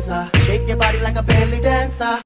dancer. Shake your body like a belly dancer.